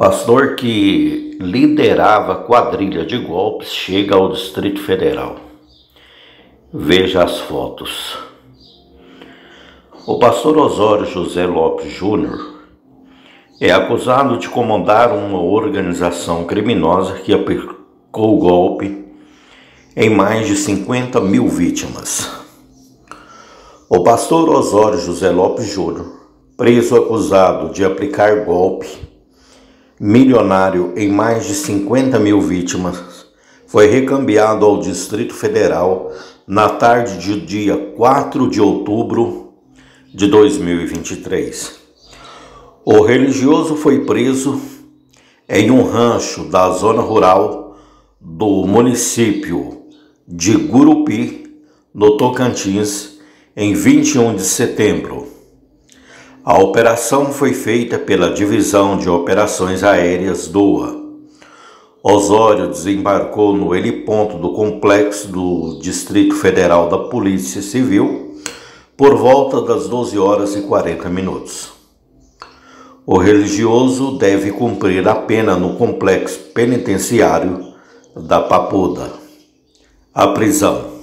Pastor que liderava quadrilha de golpes chega ao Distrito Federal. Veja as fotos. O pastor Osório José Lopes Júnior é acusado de comandar uma organização criminosa que aplicou o golpe em mais de 50 mil vítimas. O pastor Osório José Lopes Júnior, preso acusado de aplicar golpe milionário em mais de 50 mil vítimas, foi recambiado ao Distrito Federal na tarde de dia 4 de outubro de 2023. O religioso foi preso em um rancho da zona rural do município de Gurupi, no Tocantins, em 21 de setembro. A operação foi feita pela Divisão de Operações Aéreas DOA. Osório desembarcou no heliponto do complexo do Distrito Federal da Polícia Civil por volta das 12 horas e 40 minutos. O religioso deve cumprir a pena no complexo penitenciário da Papuda. A prisão.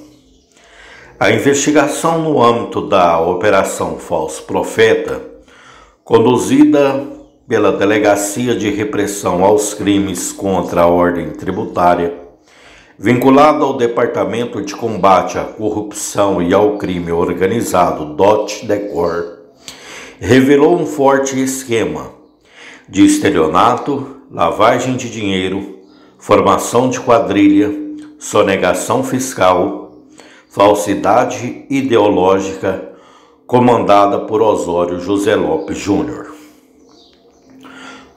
A investigação no âmbito da Operação Falso Profeta, conduzida pela Delegacia de Repressão aos Crimes contra a Ordem Tributária, vinculada ao Departamento de Combate à Corrupção e ao Crime Organizado DOT-DECOR, revelou um forte esquema de estelionato, lavagem de dinheiro, formação de quadrilha, sonegação fiscal, falsidade ideológica comandada por Osório José Lopes Júnior.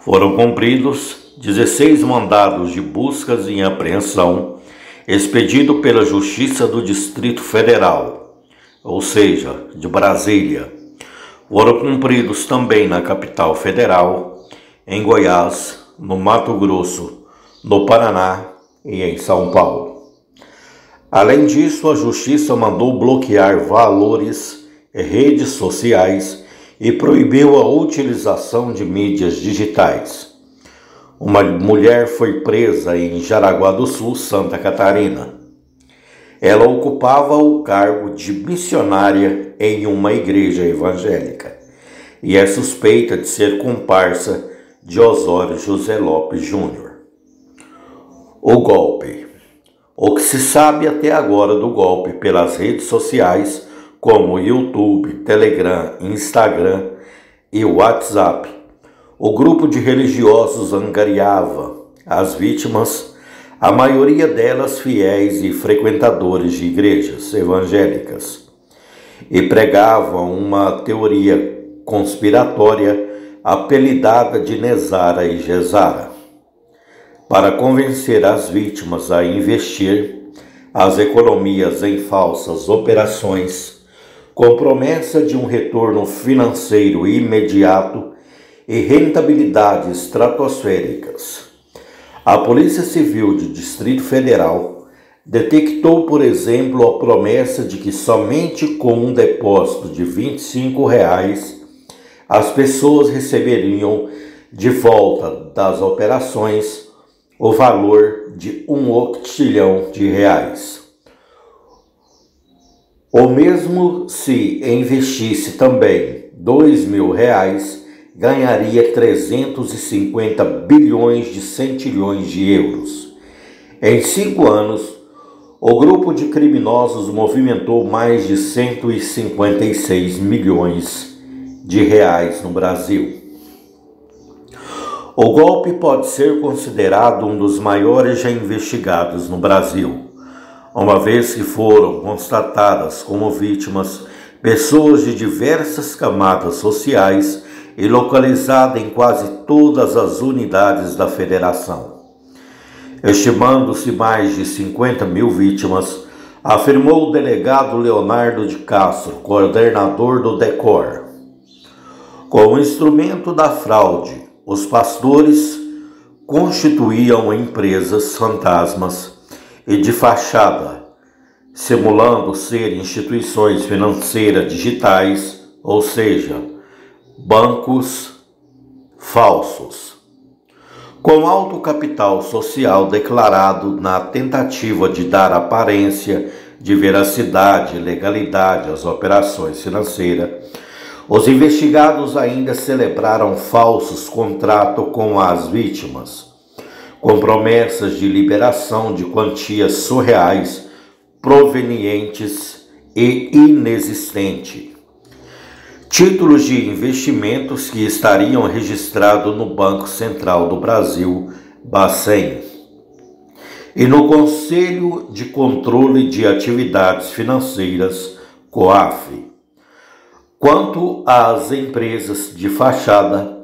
Foram cumpridos 16 mandados de buscas e apreensão expedido pela Justiça do Distrito Federal, ou seja, de Brasília. Foram cumpridos também na capital federal, em Goiás, no Mato Grosso, no Paraná e em São Paulo. Além disso, a Justiça mandou bloquear valores, redes sociais e proibiu a utilização de mídias digitais. Uma mulher foi presa em Jaraguá do Sul, Santa Catarina. Ela ocupava o cargo de missionária em uma igreja evangélica e é suspeita de ser comparsa de Osório José Lopes Júnior. O golpe. O que se sabe até agora do golpe pelas redes sociais, como YouTube, Telegram, Instagram e WhatsApp, o grupo de religiosos angariava as vítimas, a maioria delas fiéis e frequentadores de igrejas evangélicas, e pregavam uma teoria conspiratória apelidada de Nezara e Gesara. Para convencer as vítimas a investir as economias em falsas operações, com promessa de um retorno financeiro imediato e rentabilidades estratosféricas. A Polícia Civil do Distrito Federal detectou, por exemplo, a promessa de que somente com um depósito de 25 reais, as pessoas receberiam de volta das operações o valor de um octilhão de reais. Ou mesmo se investisse também dois mil reais, ganharia 350 bilhões de centilhões de euros. Em cinco anos, o grupo de criminosos movimentou mais de 156 milhões de reais no Brasil. O golpe pode ser considerado um dos maiores já investigados no Brasil, uma vez que foram constatadas como vítimas pessoas de diversas camadas sociais e localizada em quase todas as unidades da federação. Estimando-se mais de 50 mil vítimas, afirmou o delegado Leonardo de Castro, coordenador do DECOR. Com o instrumento da fraude, os pastores constituíam empresas fantasmas e de fachada, simulando ser instituições financeiras digitais, ou seja, bancos falsos. com alto capital social declarado na tentativa de dar aparência de veracidade e legalidade às operações financeiras, os investigados ainda celebraram falsos contratos com as vítimas, com promessas de liberação de quantias surreais provenientes e inexistentes. Títulos de investimentos que estariam registrados no Banco Central do Brasil, Bacen, e no Conselho de Controle de Atividades Financeiras, COAF. Quanto às empresas de fachada,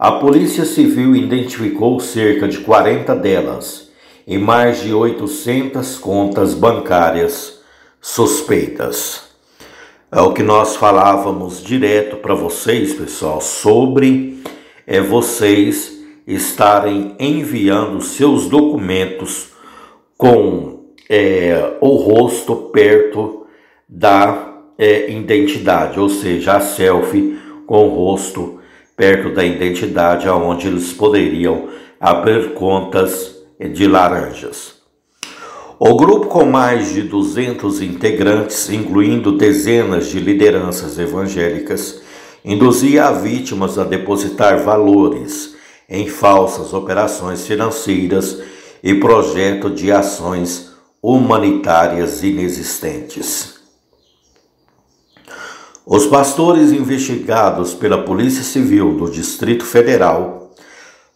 a Polícia Civil identificou cerca de 40 delas e mais de 800 contas bancárias suspeitas. É o que nós falávamos direto para vocês, pessoal, sobre é vocês estarem enviando seus documentos com é, o rosto perto da é, identidade, ou seja, a selfie com o rosto perto da identidade, aonde eles poderiam abrir contas de laranjas. O grupo, com mais de 200 integrantes, incluindo dezenas de lideranças evangélicas, induzia as vítimas a depositar valores em falsas operações financeiras e projeto de ações humanitárias inexistentes. Os pastores investigados pela Polícia Civil do Distrito Federal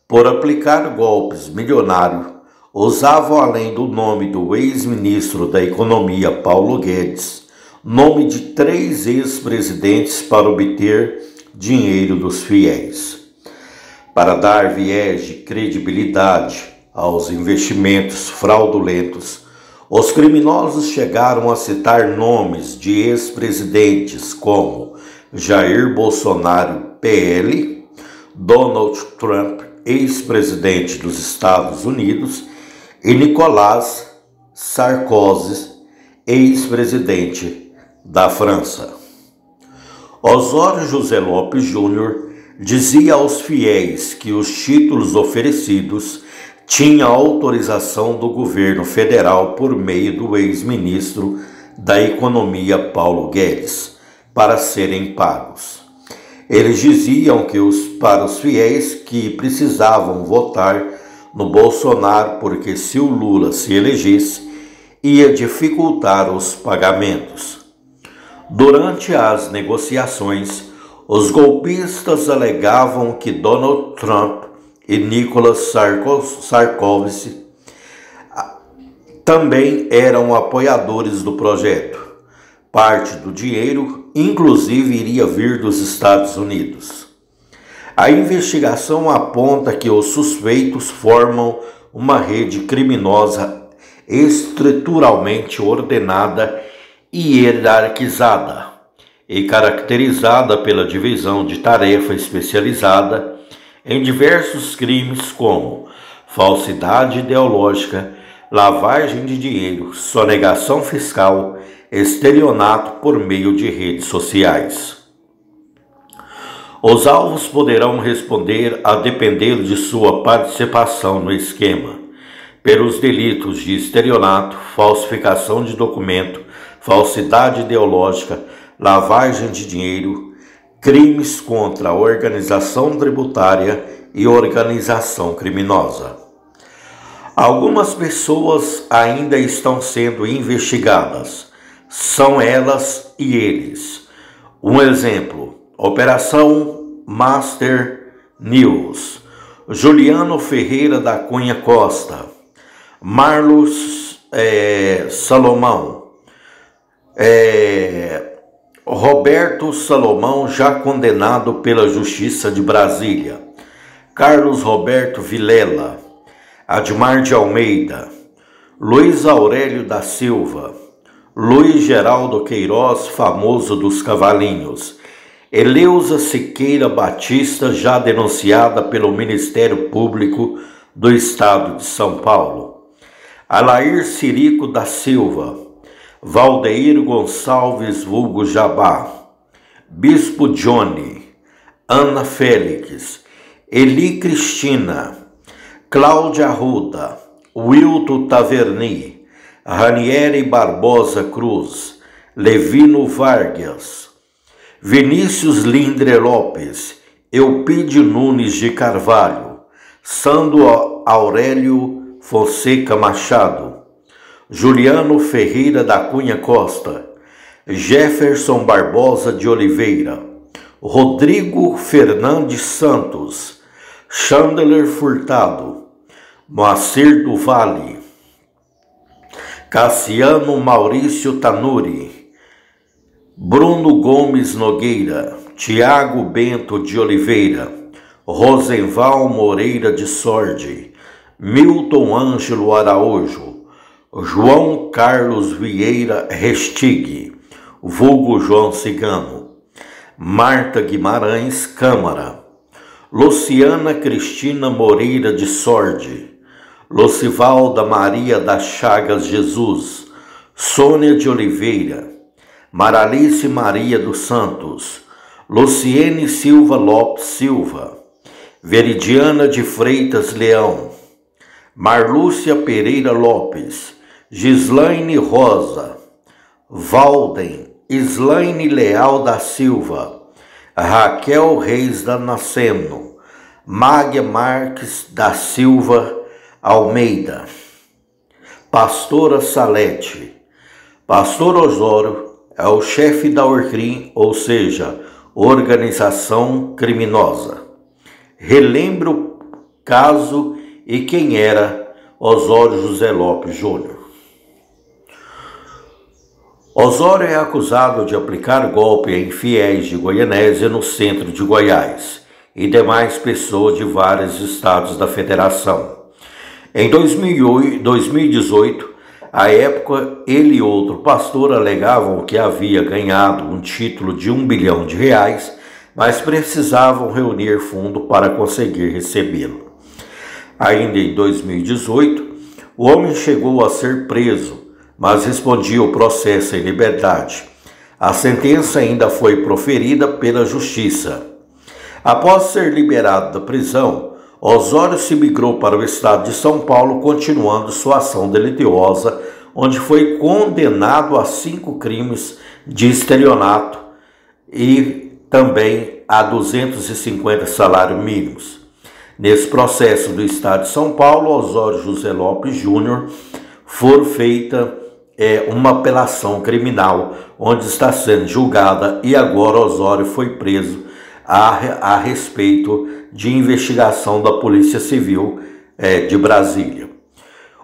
por aplicar golpes milionários usavam, além do nome do ex-ministro da Economia Paulo Guedes, nome de três ex-presidentes para obter dinheiro dos fiéis. Para dar viés de credibilidade aos investimentos fraudulentos, os criminosos chegaram a citar nomes de ex-presidentes como Jair Bolsonaro, PL, Donald Trump, ex-presidente dos Estados Unidos, e Nicolas Sarkozy, ex-presidente da França. Osório José Lopes Júnior dizia aos fiéis que os títulos oferecidos tinham autorização do governo federal por meio do ex-ministro da Economia Paulo Guedes para serem pagos. Eles diziam que os, para os fiéis que precisavam votar no Bolsonaro, porque se o Lula se elegesse, ia dificultar os pagamentos. Durante as negociações, os golpistas alegavam que Donald Trump e Nicolas Sarkozy também eram apoiadores do projeto. Parte do dinheiro, inclusive, iria vir dos Estados Unidos. A investigação aponta que os suspeitos formam uma rede criminosa estruturalmente ordenada e hierarquizada e caracterizada pela divisão de tarefa especializada em diversos crimes como falsidade ideológica, lavagem de dinheiro, sonegação fiscal, estelionato por meio de redes sociais. Os alvos poderão responder a depender de sua participação no esquema, pelos delitos de estelionato, falsificação de documento, falsidade ideológica, lavagem de dinheiro, crimes contra a organização tributária e organização criminosa. Algumas pessoas ainda estão sendo investigadas. São elas e eles. Um exemplo: Operação Master News. Juliano Ferreira da Cunha Costa. Marlos é, Salomão. É, Roberto Salomão, já condenado pela Justiça de Brasília. Carlos Roberto Vilela. Admar de Almeida. Luiz Aurélio da Silva. Luiz Geraldo Queiroz, famoso dos Cavalinhos. Eleusa Siqueira Batista, já denunciada pelo Ministério Público do Estado de São Paulo. Alair Cirico da Silva, Valdeir Gonçalves Vulgo Jabá, Bispo Johnny, Ana Félix, Eli Cristina, Cláudia Ruda, Wilton Taverni, Ranieri Barbosa Cruz, Levino Vargas, Vinícius Lindre Lopes, Eupídio Nunes de Carvalho, Sandro Aurélio Fonseca Machado, Juliano Ferreira da Cunha Costa, Jefferson Barbosa de Oliveira, Rodrigo Fernandes Santos, Chandler Furtado, Moacir do Vale, Cassiano Maurício Tanuri, Bruno Gomes Nogueira, Tiago Bento de Oliveira, Rosenval Moreira de Sorde, Milton Ângelo Araújo, João Carlos Vieira Restig, vulgo João Cigano, Marta Guimarães Câmara, Luciana Cristina Moreira de Sorde, Lucivalda Maria das Chagas Jesus, Sônia de Oliveira, Maralice Maria dos Santos, Luciene Silva Lopes Silva, Veridiana de Freitas Leão, Marlúcia Pereira Lopes, Gislaine Rosa, Valden Islaine Leal da Silva, Raquel Reis da Nasceno, Mágia Marques da Silva Almeida, Pastora Salete, Pastor Osório é o chefe da Orcrim, ou seja, organização criminosa. Relembre o caso e quem era Osório José Lopes Júnior. Osório é acusado de aplicar golpe em fiéis de Goianésia no centro de Goiás e demais pessoas de vários estados da federação. Em 2018, à época, ele e outro pastor alegavam que havia ganhado um título de um bilhão de reais, mas precisavam reunir fundo para conseguir recebê-lo. Ainda em 2018, o homem chegou a ser preso mas respondia o processo em liberdade. A sentença ainda foi proferida pela Justiça. Após ser liberado da prisão, Osório se migrou para o estado de São Paulo, continuando sua ação delituosa, onde foi condenado a cinco crimes de estelionato e também a 250 salários mínimos. Nesse processo do estado de São Paulo, Osório José Lopes Júnior for feita é uma apelação criminal onde está sendo julgada e agora Osório foi preso a, a respeito de investigação da Polícia Civil é, de Brasília.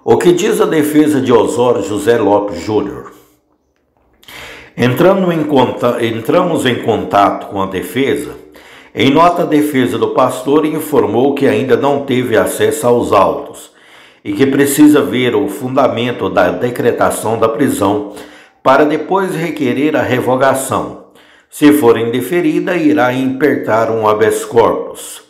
O que diz a defesa de Osório José Lopes Júnior? Entrando em, entramos em contato com a defesa. Em nota, a defesa do pastor informou que ainda não teve acesso aos autos e que precisa ver o fundamento da decretação da prisão para depois requerer a revogação. Se for indeferida, irá impertar um habeas corpus.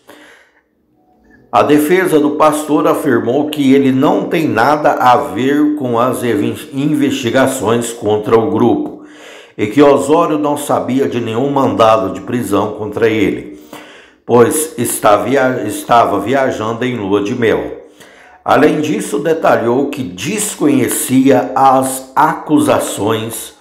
A defesa do pastor afirmou que ele não tem nada a ver com as investigações contra o grupo e que Osório não sabia de nenhum mandado de prisão contra ele, pois estava viajando em lua de mel. Além disso, detalhou que desconhecia as acusações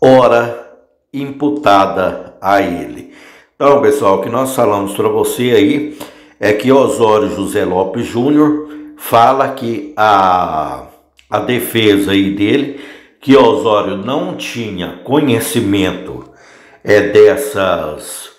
ora imputada a ele. Então, pessoal, o que nós falamos para você aí é que Osório José Lopes Júnior fala que a, a defesa aí dele, que Osório não tinha conhecimento é, dessas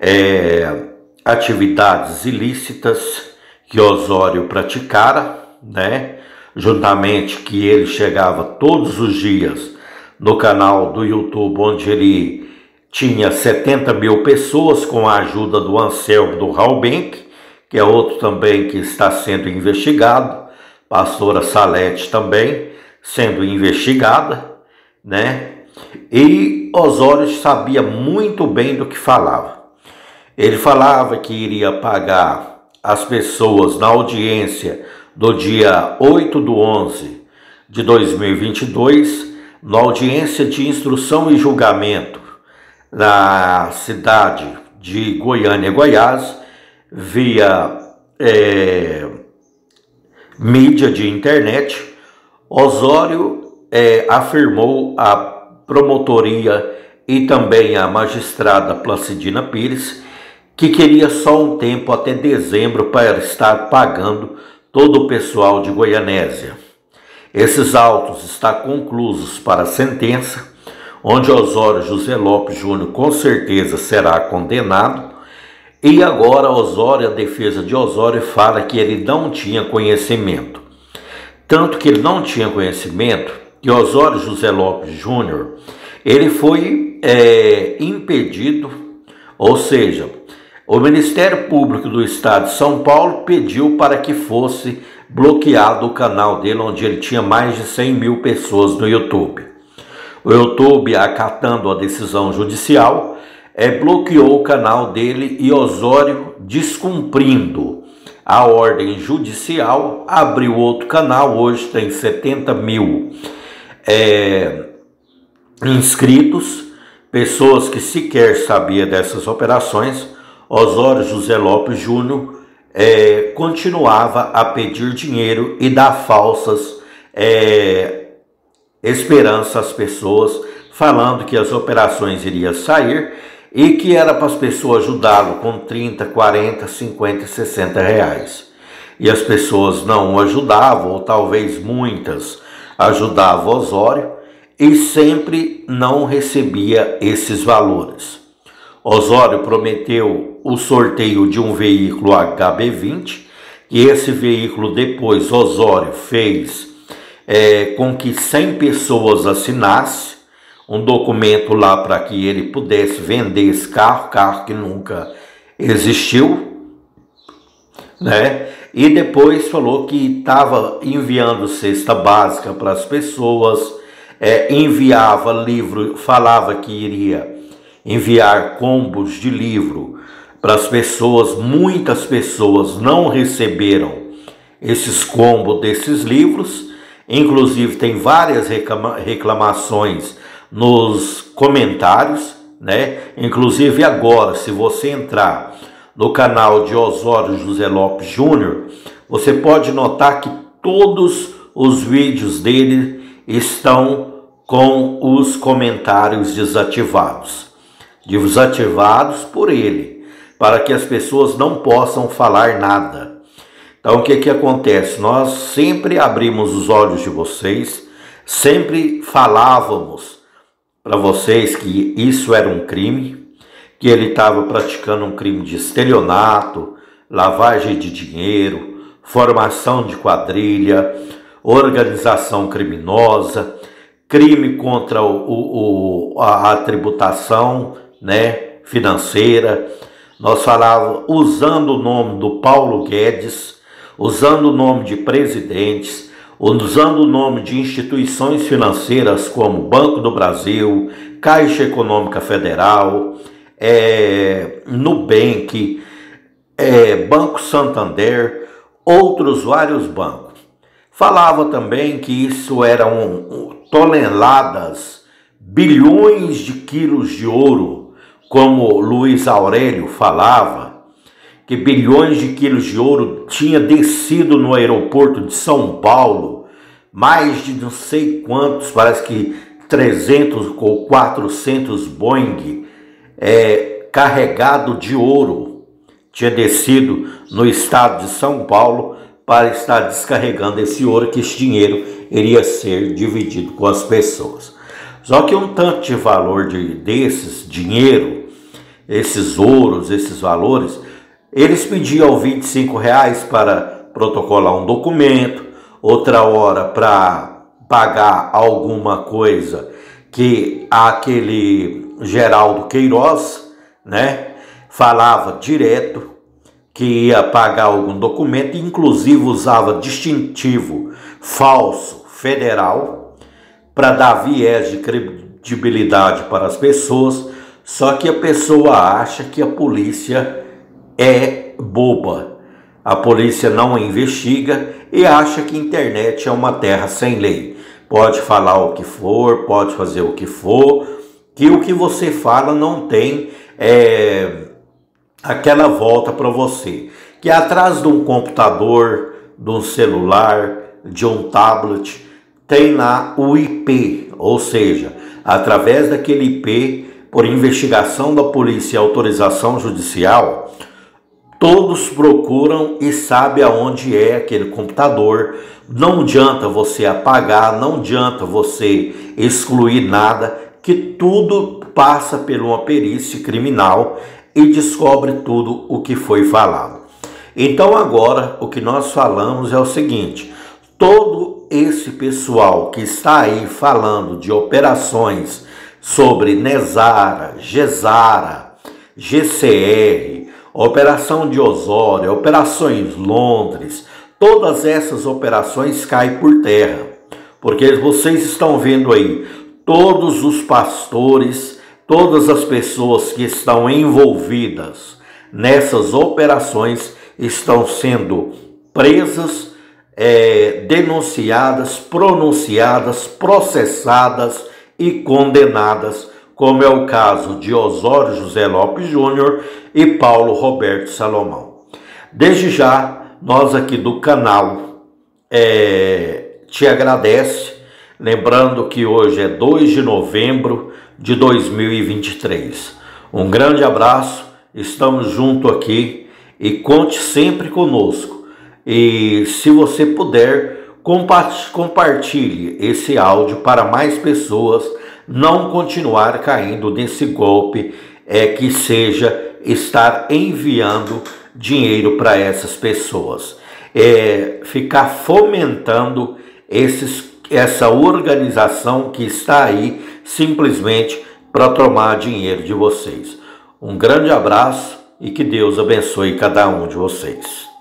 é, atividades ilícitas que Osório praticara, né? Juntamente que ele chegava todos os dias no canal do YouTube, onde ele tinha 70 mil pessoas com a ajuda do Anselmo do Raubenck, que é outro também que está sendo investigado, pastora Salete também sendo investigada, né? E Osório sabia muito bem do que falava. Ele falava que iria pagar as pessoas na audiência do dia 8 do 11 de 2022, na audiência de instrução e julgamento na cidade de Goiânia, Goiás, via é, mídia de internet, Osório é, afirmou à promotoria e também à magistrada Placidina Pires que queria só um tempo até dezembro para estar pagando todo o pessoal de Goianésia. Esses autos estão conclusos para a sentença, onde Osório José Lopes Júnior com certeza será condenado. E agora Osório, a defesa de Osório, fala que ele não tinha conhecimento. Tanto que ele não tinha conhecimento que Osório José Lopes Júnior, ele foi é, impedido, ou seja, o Ministério Público do Estado de São Paulo pediu para que fosse bloqueado o canal dele, onde ele tinha mais de 100 mil pessoas no YouTube. O YouTube, acatando a decisão judicial, é, bloqueou o canal dele e Osório, descumprindo a ordem judicial, abriu outro canal, hoje tem 70 mil é, inscritos, pessoas que sequer sabiam dessas operações Osório José Lopes Júnior é, continuava a pedir dinheiro e dar falsas é, esperanças às pessoas, falando que as operações iriam sair e que era para as pessoas ajudá-lo com 30, 40, 50, 60 reais. E as pessoas não o ajudavam, ou talvez muitas ajudavam Osório, e sempre não recebia esses valores. Osório prometeu o sorteio de um veículo HB20 e esse veículo depois Osório fez é, com que 100 pessoas assinassem um documento lá para que ele pudesse vender esse carro, carro que nunca existiu, né? E depois falou que estava enviando cesta básica para as pessoas, é, enviava livro, falava que iria enviar combos de livro para as pessoas, muitas pessoas não receberam esses combos desses livros, inclusive tem várias reclamações nos comentários, né? Inclusive agora, se você entrar no canal de Osório José Lopes Júnior, você pode notar que todos os vídeos dele estão com os comentários desativados desativados por ele, para que as pessoas não possam falar nada. Então, o que, que acontece? Nós sempre abrimos os olhos de vocês, sempre falávamos para vocês que isso era um crime, que ele estava praticando um crime de estelionato, lavagem de dinheiro, formação de quadrilha, organização criminosa, crime contra o, o, a, a tributação né, financeira. Nós falávamos usando o nome do Paulo Guedes, usando o nome de presidentes, usando o nome de instituições financeiras como Banco do Brasil, Caixa Econômica Federal, é, Nubank, é, Banco Santander, outros vários bancos. Falava também que isso eram toneladas, bilhões de quilos de ouro como Luiz Aurélio falava, que bilhões de quilos de ouro tinha descido no aeroporto de São Paulo, mais de não sei quantos, parece que 300 ou 400 Boeing é, carregado de ouro tinha descido no estado de São Paulo para estar descarregando esse ouro, que esse dinheiro iria ser dividido com as pessoas. Só que um tanto de valor de, desses dinheiro esses ouros, esses valores, eles pediam 25 reais para protocolar um documento, outra hora para pagar alguma coisa que aquele Geraldo Queiroz, né, falava direto que ia pagar algum documento, inclusive usava distintivo falso federal para dar viés de credibilidade para as pessoas só que a pessoa acha que a polícia é boba. A polícia não investiga e acha que a internet é uma terra sem lei. Pode falar o que for, pode fazer o que for, que o que você fala não tem é, aquela volta para você. Que atrás de um computador de um celular, de um tablet, tem lá o IP, ou seja, através daquele IP, por investigação da polícia e autorização judicial, todos procuram e sabe aonde é aquele computador. Não adianta você apagar, não adianta você excluir nada, que tudo passa por uma perícia criminal e descobre tudo o que foi falado. Então agora o que nós falamos é o seguinte: todo esse pessoal que está aí falando de operações sobre Nesara, Gesara, GCR, Operação de Osório, Operações Londres, todas essas operações caem por terra. Porque vocês estão vendo aí todos os pastores, todas as pessoas que estão envolvidas nessas operações estão sendo presas é, denunciadas, pronunciadas, processadas e condenadas, como é o caso de Osório José Lopes Júnior e Paulo Roberto Salomão. Desde já, nós aqui do canal é, te agradece, lembrando que hoje é 2 de novembro de 2023. Um grande abraço, estamos junto aqui e conte sempre conosco e se você puder, compartilhe esse áudio para mais pessoas não continuar caindo nesse golpe é que seja estar enviando dinheiro para essas pessoas. É, ficar fomentando esses, essa organização que está aí simplesmente para tomar dinheiro de vocês. Um grande abraço e que Deus abençoe cada um de vocês.